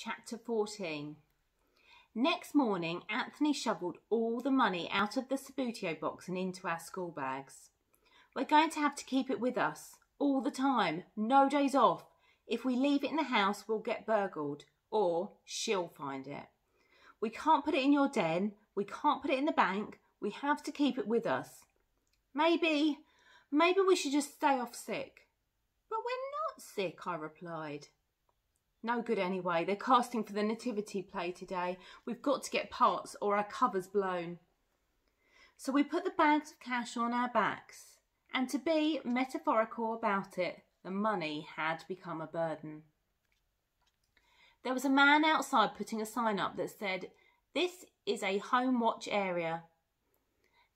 Chapter 14 Next morning, Anthony shoveled all the money out of the Subbuteo box and into our school bags. We're going to have to keep it with us all the time, no days off. If we leave it in the house, we'll get burgled, or she'll find it. We can't put it in your den, we can't put it in the bank, we have to keep it with us. Maybe, maybe we should just stay off sick. But we're not sick, I replied. No good anyway. They're casting for the nativity play today. We've got to get parts or our cover's blown. So we put the bags of cash on our backs. And to be metaphorical about it, the money had become a burden. There was a man outside putting a sign up that said, This is a home watch area.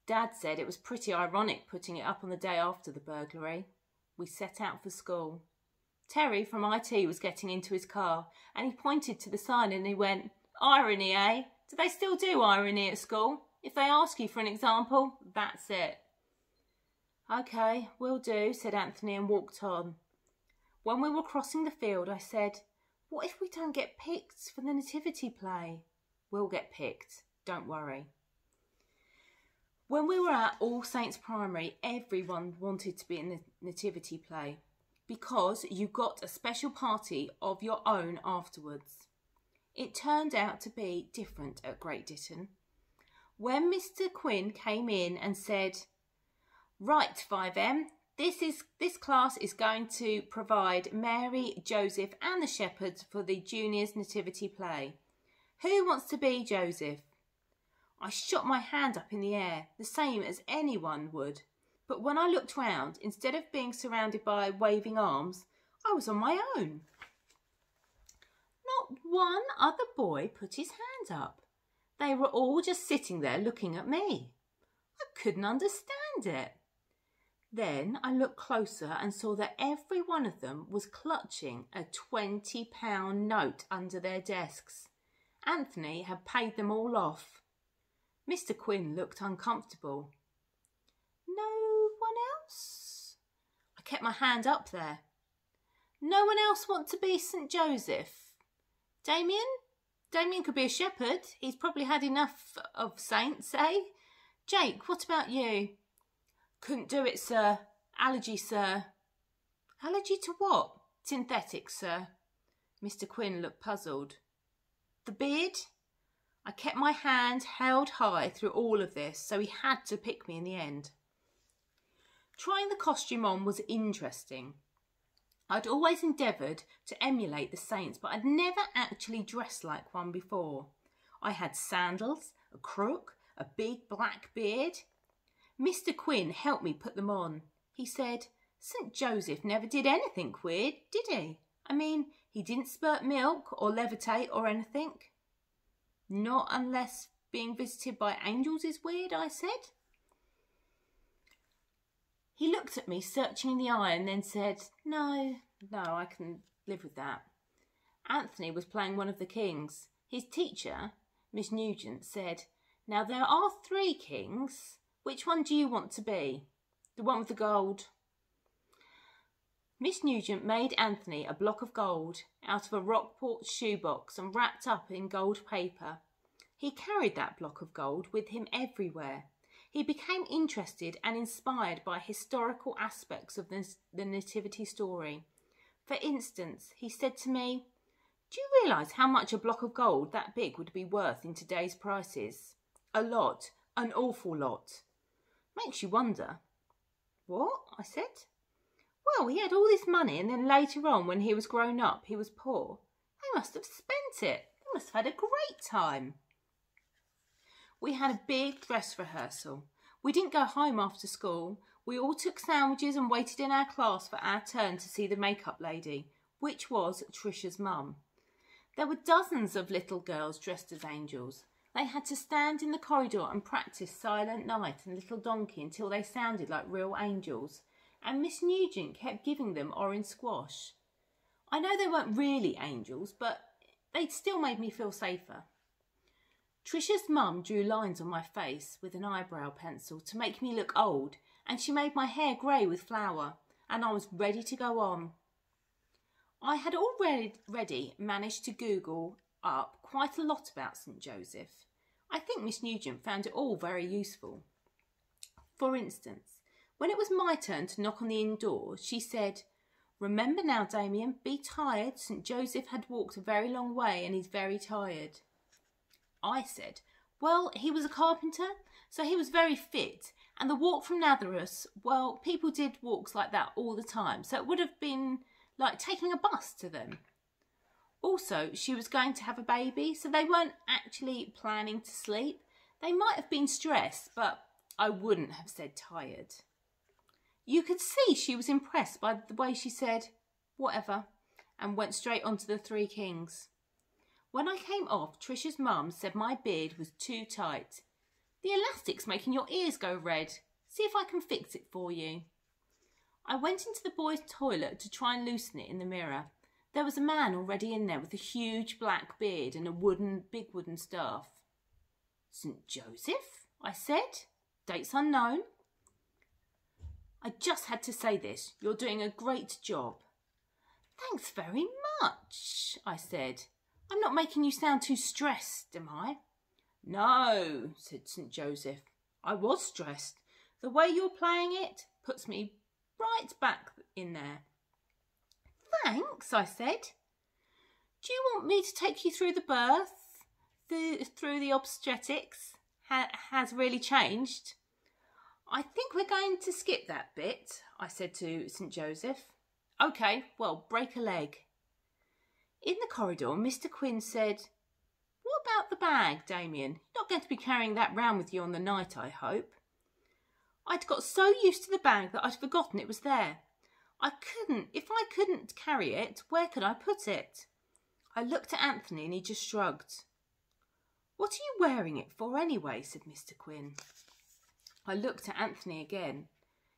Dad said it was pretty ironic putting it up on the day after the burglary. We set out for school. Terry from IT was getting into his car and he pointed to the sign and he went, Irony, eh? Do they still do irony at school? If they ask you for an example, that's it. OK, will do, said Anthony and walked on. When we were crossing the field, I said, What if we don't get picked for the nativity play? We'll get picked, don't worry. When we were at All Saints Primary, everyone wanted to be in the nativity play because you got a special party of your own afterwards. It turned out to be different at Great Ditton. When Mr. Quinn came in and said, Right, 5M, this is this class is going to provide Mary, Joseph and the shepherds for the juniors nativity play. Who wants to be Joseph? I shot my hand up in the air, the same as anyone would. But when I looked round, instead of being surrounded by waving arms, I was on my own. Not one other boy put his hand up. They were all just sitting there looking at me. I couldn't understand it. Then I looked closer and saw that every one of them was clutching a £20 note under their desks. Anthony had paid them all off. Mr. Quinn looked uncomfortable. Kept my hand up there. No one else want to be St. Joseph? Damian? Damian could be a shepherd. He's probably had enough of saints, eh? Jake, what about you? Couldn't do it, sir. Allergy, sir. Allergy to what? Synthetic, sir. Mr. Quinn looked puzzled. The beard? I kept my hand held high through all of this, so he had to pick me in the end. Trying the costume on was interesting. I'd always endeavoured to emulate the saints, but I'd never actually dressed like one before. I had sandals, a crook, a big black beard. Mr. Quinn helped me put them on. He said, St. Joseph never did anything weird, did he? I mean, he didn't spurt milk or levitate or anything. Not unless being visited by angels is weird, I said. He looked at me, searching in the eye, and then said, No, no, I can live with that. Anthony was playing one of the kings. His teacher, Miss Nugent, said, Now there are three kings. Which one do you want to be? The one with the gold. Miss Nugent made Anthony a block of gold out of a Rockport shoebox and wrapped up in gold paper. He carried that block of gold with him everywhere. He became interested and inspired by historical aspects of the, the Nativity story. For instance, he said to me, Do you realise how much a block of gold that big would be worth in today's prices? A lot, an awful lot. Makes you wonder. What? I said. Well, he had all this money and then later on, when he was grown up, he was poor. They must have spent it. They must have had a great time. We had a big dress rehearsal. We didn't go home after school. We all took sandwiches and waited in our class for our turn to see the makeup lady, which was Trisha's mum. There were dozens of little girls dressed as angels. They had to stand in the corridor and practice Silent Night and Little Donkey until they sounded like real angels, and Miss Nugent kept giving them orange squash. I know they weren't really angels, but they'd still made me feel safer. Trisha's mum drew lines on my face with an eyebrow pencil to make me look old, and she made my hair grey with flour, and I was ready to go on. I had already managed to Google up quite a lot about St Joseph. I think Miss Nugent found it all very useful. For instance, when it was my turn to knock on the inn door, she said, Remember now, Damian, be tired. St Joseph had walked a very long way and he's very tired. I said, Well, he was a carpenter, so he was very fit. And the walk from Nazareth, well, people did walks like that all the time, so it would have been like taking a bus to them. Also, she was going to have a baby, so they weren't actually planning to sleep. They might have been stressed, but I wouldn't have said tired. You could see she was impressed by the way she said, whatever, and went straight on to the Three Kings. When I came off, Trisha's mum said my beard was too tight. The elastic's making your ears go red. See if I can fix it for you. I went into the boys' toilet to try and loosen it in the mirror. There was a man already in there with a huge black beard and a wooden, big wooden staff. St. Joseph? I said. Dates unknown. I just had to say this. You're doing a great job. Thanks very much, I said. I'm not making you sound too stressed, am I? No, said St. Joseph. I was stressed. The way you're playing it puts me right back in there. Thanks, I said. Do you want me to take you through the birth? The, through the obstetrics? Ha, has really changed? I think we're going to skip that bit, I said to St. Joseph. OK, well, break a leg. In the corridor, Mr. Quinn said, What about the bag, Damian? You're not going to be carrying that round with you on the night, I hope. I'd got so used to the bag that I'd forgotten it was there. I couldn't, if I couldn't carry it, where could I put it? I looked at Anthony and he just shrugged. What are you wearing it for anyway? said Mr. Quinn. I looked at Anthony again.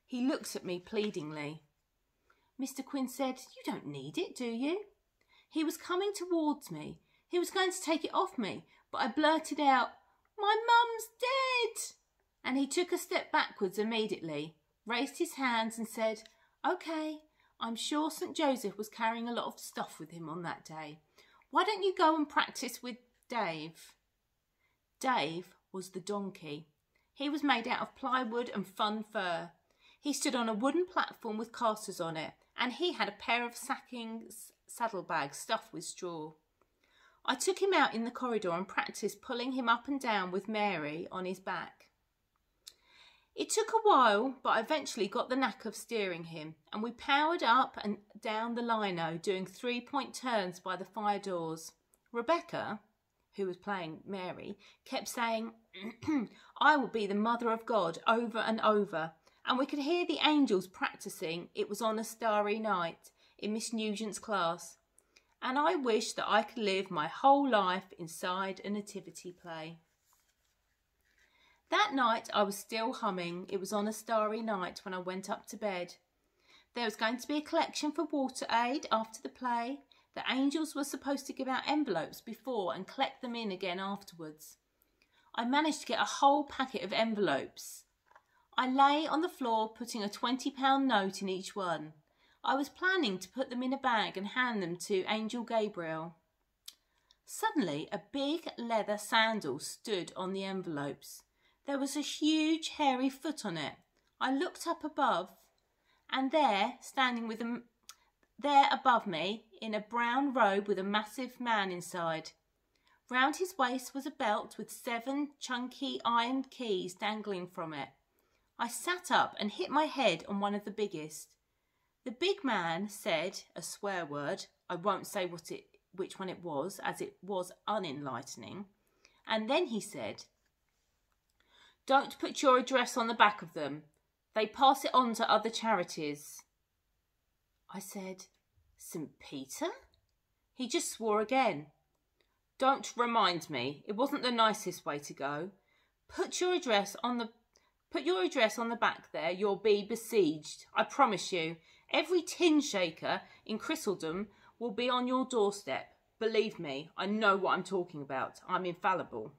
He looked at me pleadingly. Mr. Quinn said, You don't need it, do you? He was coming towards me. He was going to take it off me, but I blurted out, My mum's dead! And he took a step backwards immediately, raised his hands and said, OK, I'm sure St. Joseph was carrying a lot of stuff with him on that day. Why don't you go and practice with Dave? Dave was the donkey. He was made out of plywood and fun fur. He stood on a wooden platform with casters on it, and he had a pair of sacking saddlebags stuffed with straw. I took him out in the corridor and practised pulling him up and down with Mary on his back. It took a while, but I eventually got the knack of steering him, and we powered up and down the lino, doing three point turns by the fire doors. Rebecca, who was playing Mary, kept saying, I will be the mother of God over and over. And we could hear the angels practicing It Was on a Starry Night in Miss Nugent's class. And I wish that I could live my whole life inside a nativity play. That night I was still humming It Was on a Starry Night when I went up to bed. There was going to be a collection for water aid after the play, the angels were supposed to give out envelopes before and collect them in again afterwards. I managed to get a whole packet of envelopes. I lay on the floor putting a £20 note in each one. I was planning to put them in a bag and hand them to Angel Gabriel. Suddenly, a big leather sandal stood on the envelopes. There was a huge hairy foot on it. I looked up above, and there, standing with a there above me, in a brown robe with a massive man inside. Round his waist was a belt with seven chunky iron keys dangling from it. I sat up and hit my head on one of the biggest. The big man said a swear word. I won't say what it, which one it was, as it was unenlightening. And then he said, Don't put your address on the back of them. They pass it on to other charities. I said, St. Peter? He just swore again. Don't remind me. It wasn't the nicest way to go. Put your address on the put your address on the back there. You'll be besieged. I promise you. Every tin shaker in Christendom will be on your doorstep. Believe me, I know what I'm talking about. I'm infallible.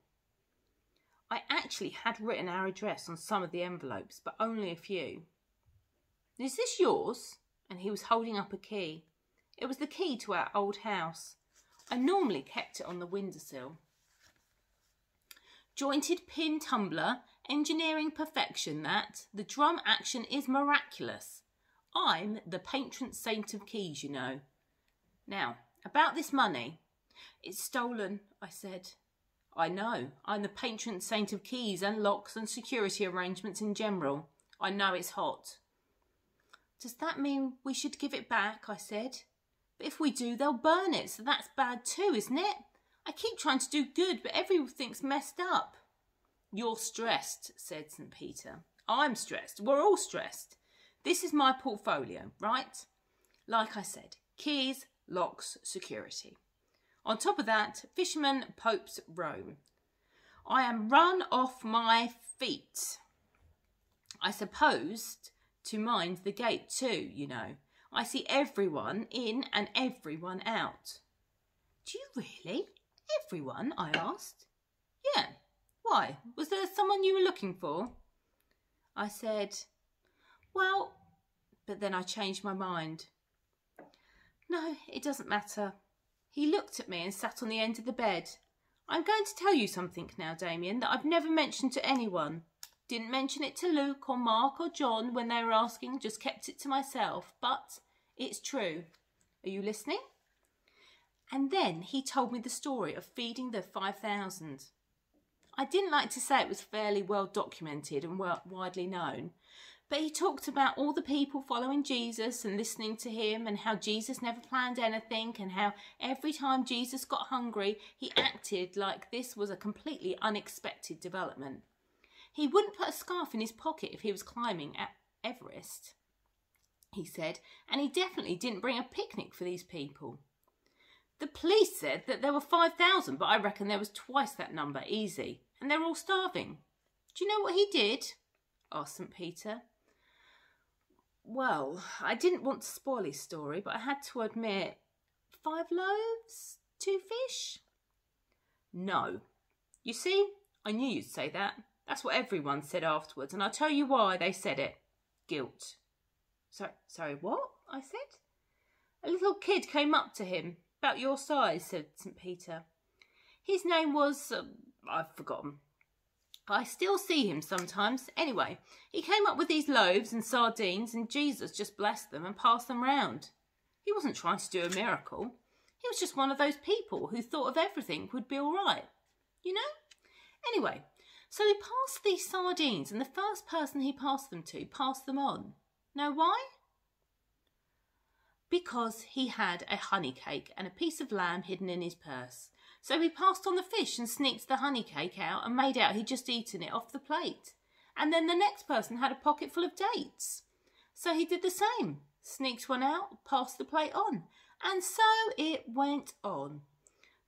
I actually had written our address on some of the envelopes, but only a few. Is this yours? and he was holding up a key. It was the key to our old house. I normally kept it on the windowsill. Jointed pin tumbler, engineering perfection that, the drum action is miraculous. I'm the patron saint of keys, you know. Now, about this money. It's stolen, I said. I know. I'm the patron saint of keys and locks and security arrangements in general. I know it's hot. Does that mean we should give it back? I said. But if we do, they'll burn it, so that's bad too, isn't it? I keep trying to do good, but everything's messed up. You're stressed, said St. Peter. I'm stressed. We're all stressed. This is my portfolio, right? Like I said, keys, locks, security. On top of that, Fisherman Pope's Rome. I am run off my feet. I supposed to mind the gate too, you know. I see everyone in and everyone out. Do you really? Everyone? I asked. Yeah. Why? Was there someone you were looking for? I said, Well, but then I changed my mind. No, it doesn't matter. He looked at me and sat on the end of the bed. I'm going to tell you something now, Damian, that I've never mentioned to anyone. Didn't mention it to Luke or Mark or John when they were asking, just kept it to myself. But it's true. Are you listening? And then he told me the story of feeding the 5,000. I didn't like to say it was fairly well documented and well, widely known, but he talked about all the people following Jesus and listening to him, and how Jesus never planned anything, and how every time Jesus got hungry, he acted like this was a completely unexpected development. He wouldn't put a scarf in his pocket if he was climbing at Everest, he said, and he definitely didn't bring a picnic for these people. The police said that there were 5,000, but I reckon there was twice that number, easy, and they're all starving. Do you know what he did? asked St. Peter. Well, I didn't want to spoil his story, but I had to admit five loaves, two fish? No. You see, I knew you'd say that. That's what everyone said afterwards, and I'll tell you why they said it. Guilt. So, sorry, what? I said. A little kid came up to him, about your size, said St. Peter. His name was, uh, I've forgotten. I still see him sometimes. Anyway, he came up with these loaves and sardines, and Jesus just blessed them and passed them round. He wasn't trying to do a miracle. He was just one of those people who thought of everything would be all right. You know? Anyway, so he passed these sardines, and the first person he passed them to passed them on. Know why? Because he had a honey cake and a piece of lamb hidden in his purse. So he passed on the fish and sneaked the honey cake out and made out he'd just eaten it off the plate. And then the next person had a pocket full of dates. So he did the same, sneaked one out, passed the plate on. And so it went on.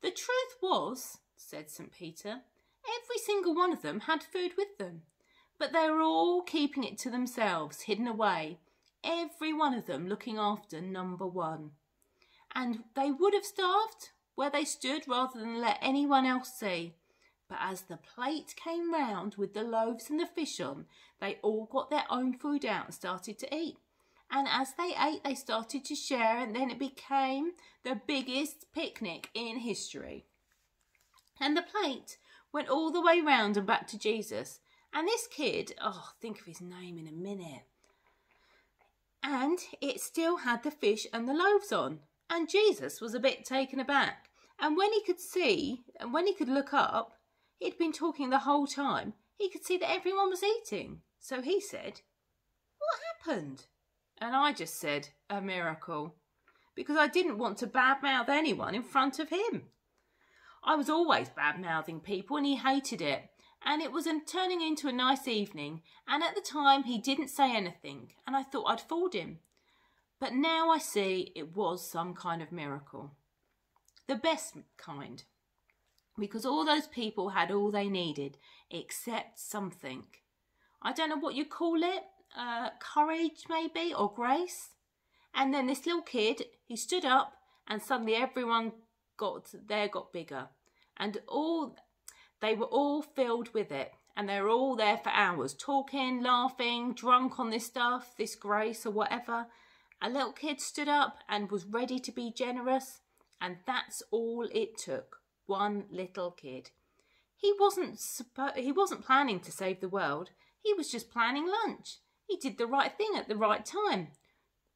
The truth was, said St. Peter, every single one of them had food with them. But they were all keeping it to themselves, hidden away, every one of them looking after number one. And they would have starved where they stood rather than let anyone else see. But as the plate came round with the loaves and the fish on, they all got their own food out and started to eat. And as they ate, they started to share, and then it became the biggest picnic in history. And the plate went all the way round and back to Jesus. And this kid, oh, think of his name in a minute. And it still had the fish and the loaves on. And Jesus was a bit taken aback. And when he could see, and when he could look up, he'd been talking the whole time, he could see that everyone was eating. So he said, What happened? And I just said, A miracle. Because I didn't want to badmouth anyone in front of him. I was always bad mouthing people and he hated it. And it was turning into a nice evening. And at the time, he didn't say anything. And I thought I'd fooled him. But now I see it was some kind of miracle the best kind. Because all those people had all they needed, except something. I don't know what you call it, uh, courage maybe, or grace. And then this little kid, he stood up and suddenly everyone got there got bigger. And all they were all filled with it. And they were all there for hours, talking, laughing, drunk on this stuff, this grace or whatever. A little kid stood up and was ready to be generous, and that's all it took. One little kid. He wasn't suppo- he wasn't planning to save the world. He was just planning lunch. He did the right thing at the right time.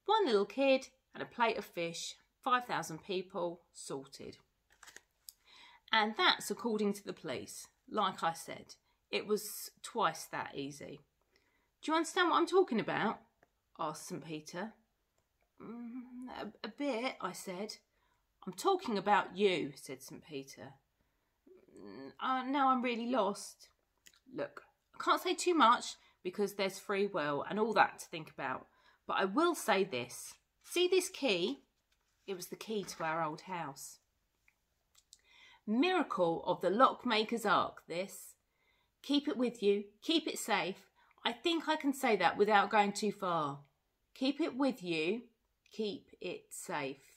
One little kid and a plate of fish. 5,000 people sorted. And that's according to the police. Like I said, it was twice that easy. Do you understand what I'm talking about? asked St. Peter. Mm, a, a bit, I said. I'm talking about you, said St. Peter. Mm, uh, now I'm really lost. Look, I can't say too much because there's free will and all that to think about. But I will say this. See this key? It was the key to our old house. Miracle of the lockmaker's ark, this. Keep it with you, keep it safe. I think I can say that without going too far. Keep it with you, keep it safe.